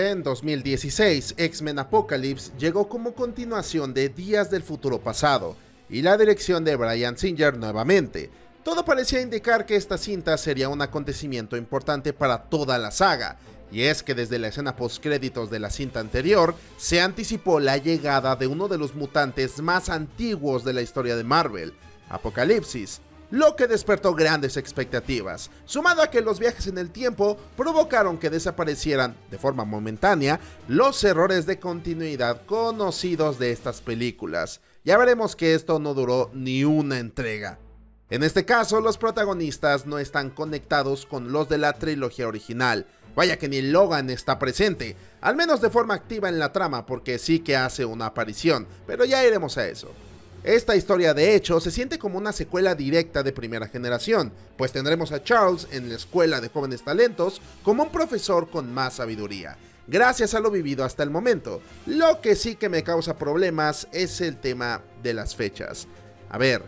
En 2016, X-Men Apocalypse llegó como continuación de Días del Futuro Pasado, y la dirección de Brian Singer nuevamente. Todo parecía indicar que esta cinta sería un acontecimiento importante para toda la saga, y es que desde la escena post-créditos de la cinta anterior, se anticipó la llegada de uno de los mutantes más antiguos de la historia de Marvel, Apocalipsis, lo que despertó grandes expectativas, sumado a que los viajes en el tiempo provocaron que desaparecieran, de forma momentánea, los errores de continuidad conocidos de estas películas. Ya veremos que esto no duró ni una entrega. En este caso, los protagonistas no están conectados con los de la trilogía original. Vaya que ni Logan está presente, al menos de forma activa en la trama, porque sí que hace una aparición, pero ya iremos a eso. Esta historia de hecho se siente como una secuela directa de primera generación, pues tendremos a Charles en la escuela de jóvenes talentos como un profesor con más sabiduría, gracias a lo vivido hasta el momento. Lo que sí que me causa problemas es el tema de las fechas. A ver,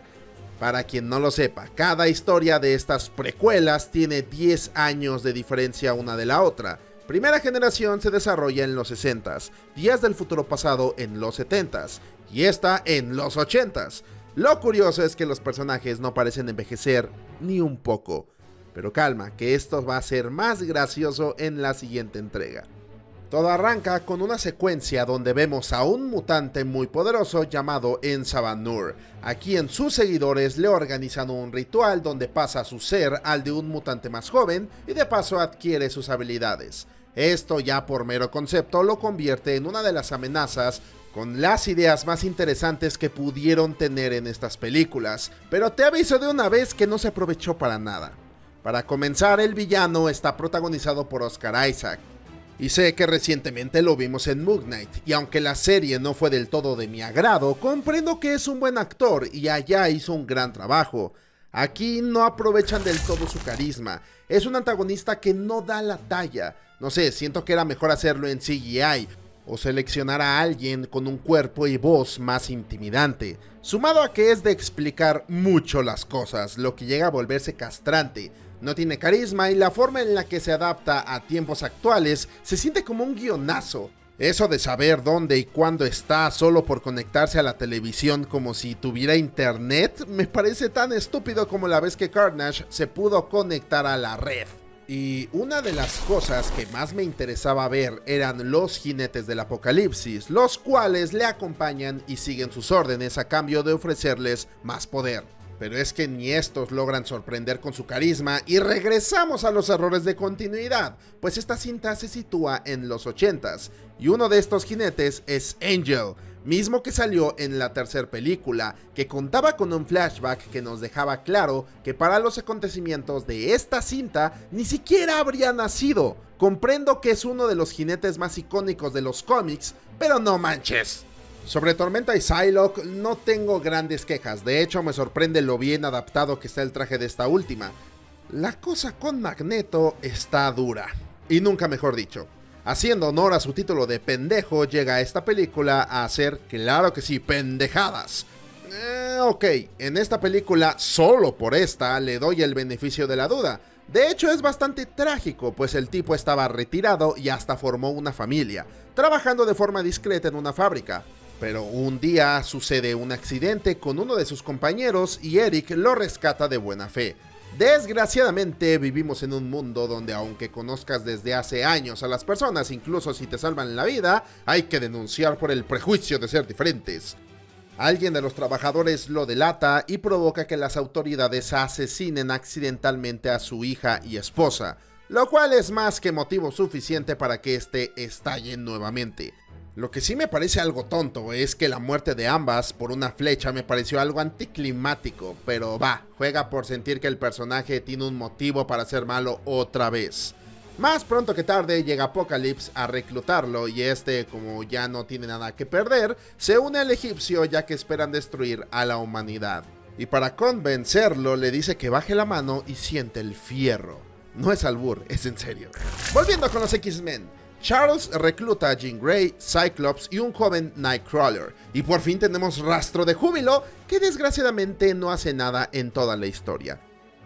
para quien no lo sepa, cada historia de estas precuelas tiene 10 años de diferencia una de la otra. Primera generación se desarrolla en los 60s, Días del futuro pasado en los 70s, y esta en los 80s. Lo curioso es que los personajes no parecen envejecer ni un poco. Pero calma, que esto va a ser más gracioso en la siguiente entrega. Todo arranca con una secuencia donde vemos a un mutante muy poderoso llamado Ensabanur, a quien sus seguidores le organizan un ritual donde pasa su ser al de un mutante más joven y de paso adquiere sus habilidades. Esto ya por mero concepto lo convierte en una de las amenazas con las ideas más interesantes que pudieron tener en estas películas, pero te aviso de una vez que no se aprovechó para nada. Para comenzar, el villano está protagonizado por Oscar Isaac, y sé que recientemente lo vimos en Moon Knight, y aunque la serie no fue del todo de mi agrado, comprendo que es un buen actor y allá hizo un gran trabajo. Aquí no aprovechan del todo su carisma, es un antagonista que no da la talla. No sé, siento que era mejor hacerlo en CGI, o seleccionar a alguien con un cuerpo y voz más intimidante, sumado a que es de explicar mucho las cosas, lo que llega a volverse castrante. No tiene carisma y la forma en la que se adapta a tiempos actuales se siente como un guionazo. Eso de saber dónde y cuándo está solo por conectarse a la televisión como si tuviera internet me parece tan estúpido como la vez que Carnage se pudo conectar a la red. Y una de las cosas que más me interesaba ver eran los jinetes del apocalipsis, los cuales le acompañan y siguen sus órdenes a cambio de ofrecerles más poder. Pero es que ni estos logran sorprender con su carisma y regresamos a los errores de continuidad, pues esta cinta se sitúa en los 80s y uno de estos jinetes es Angel, mismo que salió en la tercera película, que contaba con un flashback que nos dejaba claro que para los acontecimientos de esta cinta ni siquiera habría nacido. Comprendo que es uno de los jinetes más icónicos de los cómics, pero no manches. Sobre Tormenta y Psylocke no tengo grandes quejas, de hecho me sorprende lo bien adaptado que está el traje de esta última. La cosa con Magneto está dura, y nunca mejor dicho. Haciendo honor a su título de pendejo, llega esta película a hacer, claro que sí, pendejadas. Eh, ok, en esta película, solo por esta, le doy el beneficio de la duda. De hecho es bastante trágico, pues el tipo estaba retirado y hasta formó una familia, trabajando de forma discreta en una fábrica. Pero un día sucede un accidente con uno de sus compañeros y Eric lo rescata de buena fe. Desgraciadamente vivimos en un mundo donde aunque conozcas desde hace años a las personas, incluso si te salvan la vida, hay que denunciar por el prejuicio de ser diferentes. Alguien de los trabajadores lo delata y provoca que las autoridades asesinen accidentalmente a su hija y esposa, lo cual es más que motivo suficiente para que éste estalle nuevamente. Lo que sí me parece algo tonto es que la muerte de ambas por una flecha me pareció algo anticlimático, pero va, juega por sentir que el personaje tiene un motivo para ser malo otra vez. Más pronto que tarde llega Apocalypse a reclutarlo y este, como ya no tiene nada que perder, se une al egipcio ya que esperan destruir a la humanidad. Y para convencerlo le dice que baje la mano y siente el fierro. No es albur, es en serio. Volviendo con los X-Men. Charles recluta a Jean Grey, Cyclops y un joven Nightcrawler. Y por fin tenemos rastro de júbilo, que desgraciadamente no hace nada en toda la historia.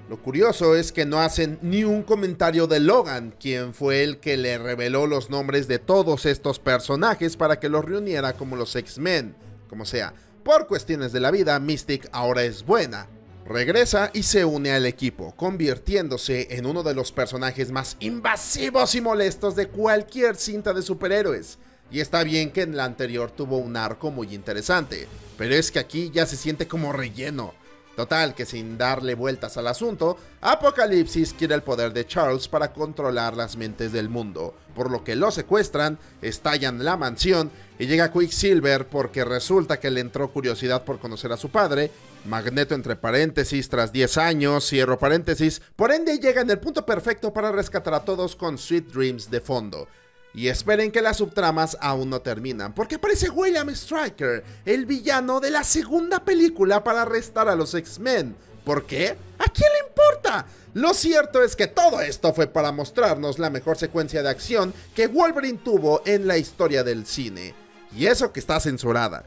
Lo curioso es que no hacen ni un comentario de Logan, quien fue el que le reveló los nombres de todos estos personajes para que los reuniera como los X-Men. Como sea, por cuestiones de la vida, Mystic ahora es buena. Regresa y se une al equipo, convirtiéndose en uno de los personajes más invasivos y molestos de cualquier cinta de superhéroes. Y está bien que en la anterior tuvo un arco muy interesante, pero es que aquí ya se siente como relleno. Total, que sin darle vueltas al asunto, Apocalipsis quiere el poder de Charles para controlar las mentes del mundo, por lo que lo secuestran, estallan la mansión y llega Quicksilver porque resulta que le entró curiosidad por conocer a su padre, Magneto entre paréntesis tras 10 años, cierro paréntesis, por ende llega en el punto perfecto para rescatar a todos con Sweet Dreams de fondo. Y esperen que las subtramas aún no terminan, porque aparece William Stryker, el villano de la segunda película para arrestar a los X-Men. ¿Por qué? ¿A quién le importa? Lo cierto es que todo esto fue para mostrarnos la mejor secuencia de acción que Wolverine tuvo en la historia del cine. Y eso que está censurada.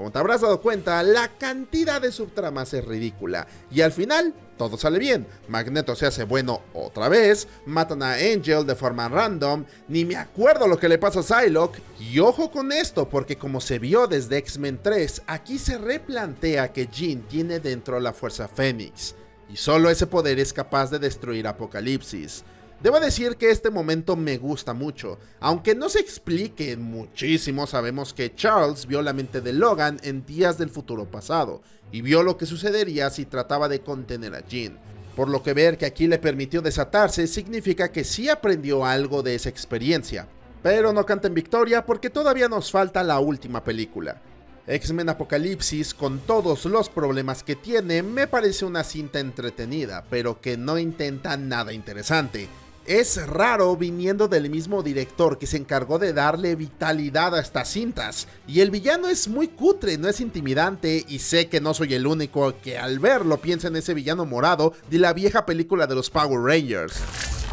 Como te habrás dado cuenta, la cantidad de subtramas es ridícula. Y al final, todo sale bien. Magneto se hace bueno otra vez, matan a Angel de forma random, ni me acuerdo lo que le pasa a Psylocke. Y ojo con esto, porque como se vio desde X-Men 3, aquí se replantea que Jean tiene dentro la Fuerza Fénix. Y solo ese poder es capaz de destruir Apocalipsis. Debo decir que este momento me gusta mucho, aunque no se explique muchísimo, sabemos que Charles vio la mente de Logan en días del futuro pasado, y vio lo que sucedería si trataba de contener a Jean. Por lo que ver que aquí le permitió desatarse significa que sí aprendió algo de esa experiencia. Pero no canta en victoria porque todavía nos falta la última película. X-Men Apocalipsis, con todos los problemas que tiene, me parece una cinta entretenida, pero que no intenta nada interesante. Es raro viniendo del mismo director que se encargó de darle vitalidad a estas cintas. Y el villano es muy cutre, no es intimidante y sé que no soy el único que al verlo piensa en ese villano morado de la vieja película de los Power Rangers.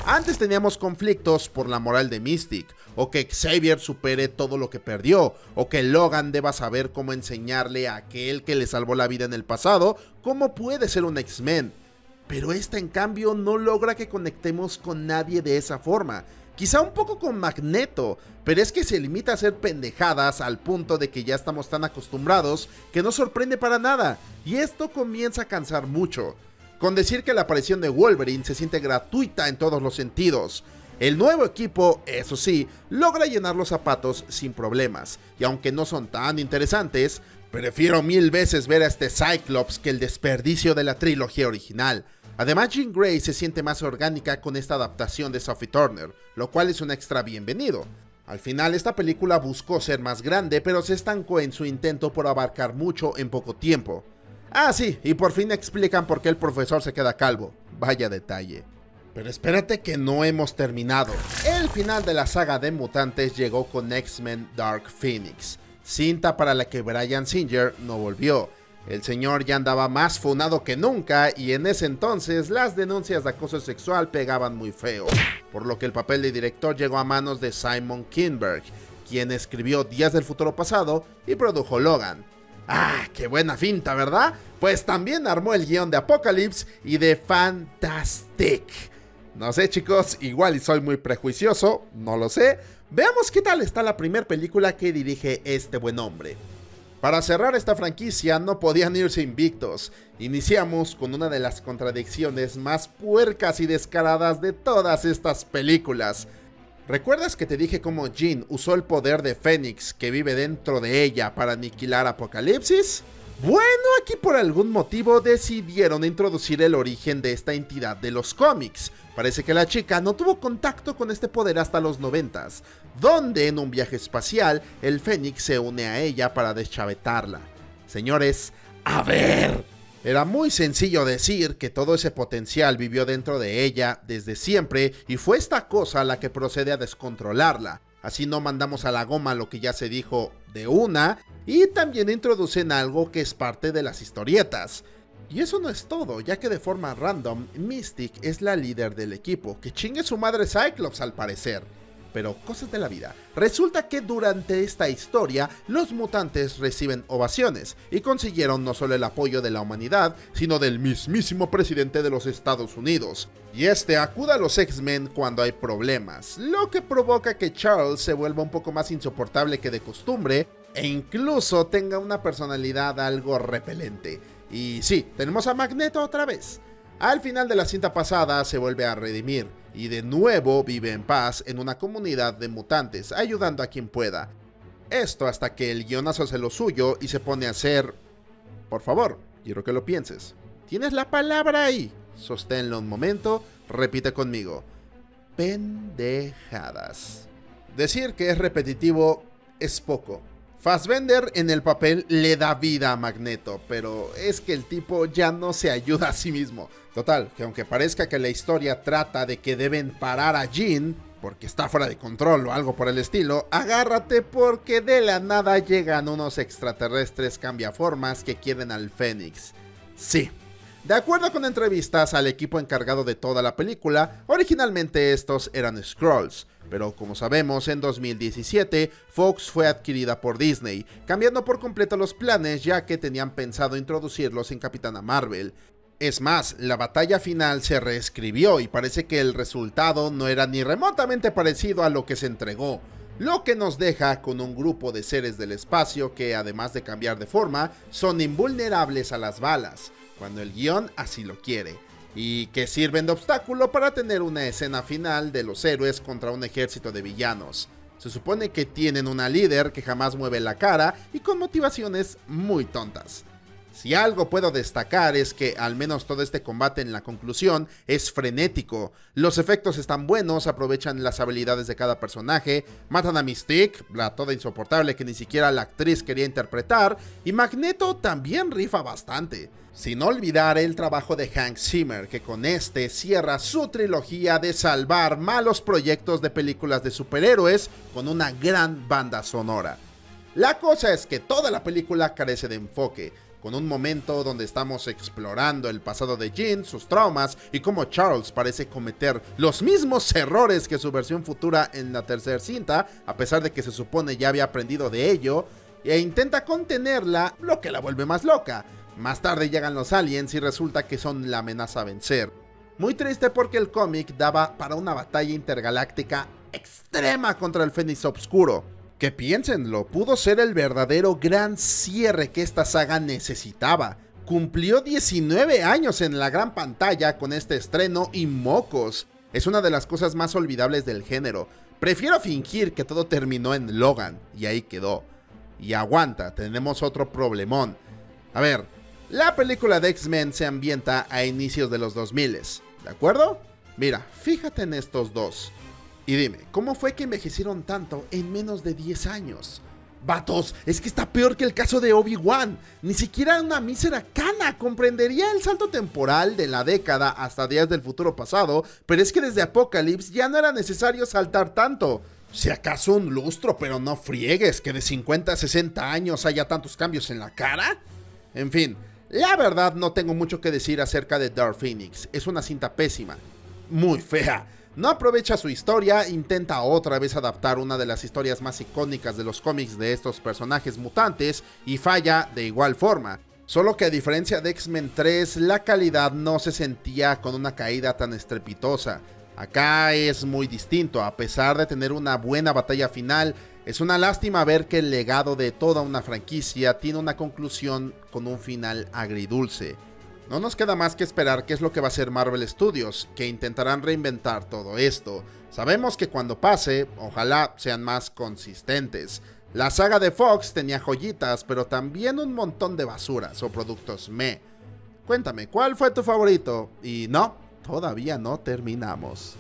Antes teníamos conflictos por la moral de Mystic, o que Xavier supere todo lo que perdió, o que Logan deba saber cómo enseñarle a aquel que le salvó la vida en el pasado cómo puede ser un X-Men pero esta en cambio no logra que conectemos con nadie de esa forma. Quizá un poco con Magneto, pero es que se limita a hacer pendejadas al punto de que ya estamos tan acostumbrados que no sorprende para nada, y esto comienza a cansar mucho. Con decir que la aparición de Wolverine se siente gratuita en todos los sentidos. El nuevo equipo, eso sí, logra llenar los zapatos sin problemas, y aunque no son tan interesantes, prefiero mil veces ver a este Cyclops que el desperdicio de la trilogía original. Además, Jean Grey se siente más orgánica con esta adaptación de Sophie Turner, lo cual es un extra bienvenido. Al final, esta película buscó ser más grande, pero se estancó en su intento por abarcar mucho en poco tiempo. Ah, sí, y por fin explican por qué el profesor se queda calvo. Vaya detalle. Pero espérate que no hemos terminado. El final de la saga de mutantes llegó con X-Men Dark Phoenix, cinta para la que Brian Singer no volvió el señor ya andaba más funado que nunca y en ese entonces las denuncias de acoso sexual pegaban muy feo, por lo que el papel de director llegó a manos de Simon Kinberg, quien escribió Días del Futuro Pasado y produjo Logan. ¡Ah, qué buena finta, ¿verdad? Pues también armó el guion de Apocalypse y de Fantastic. No sé chicos, igual y soy muy prejuicioso, no lo sé. Veamos qué tal está la primera película que dirige este buen hombre. Para cerrar esta franquicia no podían irse invictos. Iniciamos con una de las contradicciones más puercas y descaradas de todas estas películas. ¿Recuerdas que te dije cómo Jean usó el poder de Fénix que vive dentro de ella para aniquilar Apocalipsis? Bueno, aquí por algún motivo decidieron introducir el origen de esta entidad de los cómics. Parece que la chica no tuvo contacto con este poder hasta los noventas, donde en un viaje espacial el Fénix se une a ella para deschavetarla. Señores, a ver. Era muy sencillo decir que todo ese potencial vivió dentro de ella desde siempre y fue esta cosa la que procede a descontrolarla. Así no mandamos a la goma lo que ya se dijo una y también introducen algo que es parte de las historietas. Y eso no es todo, ya que de forma random, Mystic es la líder del equipo, que chingue su madre Cyclops al parecer. Pero cosas de la vida. Resulta que durante esta historia los mutantes reciben ovaciones y consiguieron no solo el apoyo de la humanidad, sino del mismísimo presidente de los Estados Unidos. Y este acuda a los X-Men cuando hay problemas, lo que provoca que Charles se vuelva un poco más insoportable que de costumbre e incluso tenga una personalidad algo repelente. Y sí, tenemos a Magneto otra vez. Al final de la cinta pasada se vuelve a redimir y de nuevo vive en paz en una comunidad de mutantes, ayudando a quien pueda. Esto hasta que el guionazo hace lo suyo y se pone a hacer... Por favor, quiero que lo pienses. Tienes la palabra ahí. Sosténlo un momento, repite conmigo. Pendejadas. Decir que es repetitivo es poco. Fassbender en el papel le da vida a Magneto, pero es que el tipo ya no se ayuda a sí mismo. Total, que aunque parezca que la historia trata de que deben parar a Jean, porque está fuera de control o algo por el estilo, agárrate porque de la nada llegan unos extraterrestres cambiaformas que quieren al Fénix. Sí. De acuerdo con entrevistas al equipo encargado de toda la película, originalmente estos eran Scrolls, pero como sabemos, en 2017 Fox fue adquirida por Disney, cambiando por completo los planes ya que tenían pensado introducirlos en Capitana Marvel. Es más, la batalla final se reescribió y parece que el resultado no era ni remotamente parecido a lo que se entregó, lo que nos deja con un grupo de seres del espacio que, además de cambiar de forma, son invulnerables a las balas, cuando el guion así lo quiere y que sirven de obstáculo para tener una escena final de los héroes contra un ejército de villanos. Se supone que tienen una líder que jamás mueve la cara y con motivaciones muy tontas. Si algo puedo destacar es que al menos todo este combate en la conclusión es frenético. Los efectos están buenos, aprovechan las habilidades de cada personaje, matan a Mystique, la toda insoportable que ni siquiera la actriz quería interpretar, y Magneto también rifa bastante. Sin olvidar el trabajo de Hank Zimmer, que con este cierra su trilogía de salvar malos proyectos de películas de superhéroes con una gran banda sonora. La cosa es que toda la película carece de enfoque, con un momento donde estamos explorando el pasado de Jean, sus traumas y cómo Charles parece cometer los mismos errores que su versión futura en la tercera cinta, a pesar de que se supone ya había aprendido de ello, e intenta contenerla, lo que la vuelve más loca. Más tarde llegan los aliens y resulta que son la amenaza a vencer. Muy triste porque el cómic daba para una batalla intergaláctica extrema contra el Fénix Obscuro que piénsenlo, pudo ser el verdadero gran cierre que esta saga necesitaba. Cumplió 19 años en la gran pantalla con este estreno y mocos. Es una de las cosas más olvidables del género. Prefiero fingir que todo terminó en Logan y ahí quedó. Y aguanta, tenemos otro problemón. A ver, la película de X-Men se ambienta a inicios de los 2000, ¿de acuerdo? Mira, fíjate en estos dos. Y dime, ¿cómo fue que envejecieron tanto en menos de 10 años? Vatos, es que está peor que el caso de Obi-Wan. Ni siquiera una mísera cana comprendería el salto temporal de la década hasta días del futuro pasado, pero es que desde Apocalypse ya no era necesario saltar tanto. Si acaso un lustro, pero no friegues que de 50 a 60 años haya tantos cambios en la cara. En fin, la verdad no tengo mucho que decir acerca de Dark Phoenix. Es una cinta pésima, muy fea no aprovecha su historia, intenta otra vez adaptar una de las historias más icónicas de los cómics de estos personajes mutantes y falla de igual forma. Solo que a diferencia de X-Men 3, la calidad no se sentía con una caída tan estrepitosa. Acá es muy distinto, a pesar de tener una buena batalla final, es una lástima ver que el legado de toda una franquicia tiene una conclusión con un final agridulce. No nos queda más que esperar qué es lo que va a hacer Marvel Studios, que intentarán reinventar todo esto. Sabemos que cuando pase, ojalá sean más consistentes. La saga de Fox tenía joyitas, pero también un montón de basuras o productos me. Cuéntame, ¿cuál fue tu favorito? Y no, todavía no terminamos.